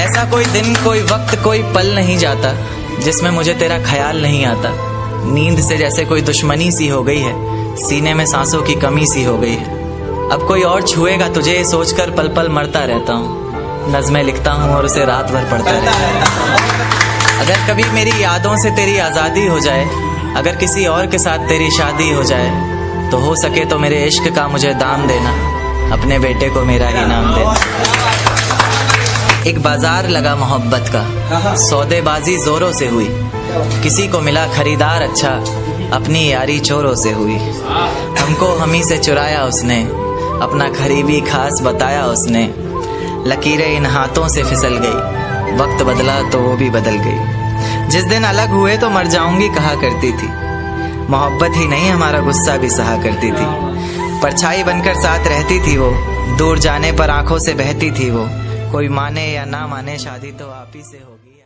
ऐसा कोई दिन, कोई वक्त, कोई पल नहीं जाता जिसमें मुझे तेरा ख्याल नहीं आता। नींद से जैसे कोई दुश्मनी सी हो गई है, सीने में सांसों की कमी सी हो गई है। अब कोई और छुएगा तुझे सोचकर पल पल मरता रहता हूँ। नज़में लिखता हूँ और उसे रात भर पढ़ता रहता हूँ। अगर कभी मेरी यादों से तेरी आज़ादी हो जाए, अगर किसी और के साथ तेरी शादी हो जाए तो हो सके तो मेरे इश्क का मुझे दाम देना, अपने बेटे को मेरा ही नाम देना। एक बाज़ार लगा मोहब्बत का। सौदेबाजी जोरों से हुई। किसी को मिला खरीदार अच्छा अपनी यारी चोरों से हुई। हमको हमी से चुराया उसने अपना खरीबी खास बताया उसने। लकीरें इन हाथों से फिसल गई वक्त बदला तो वो भी बदल गई। जिस दिन अलग हुए तो मर जाऊँगी कहा करती थी। मोहब्बत ही नहीं हमारा गुस्सा भी सहा करती थी। परछाई बनकर साथ रहती थी वो दूर जाने पर आँखों से बहती थी वो। कोई माने या ना माने शादी तो आप ही से होगी।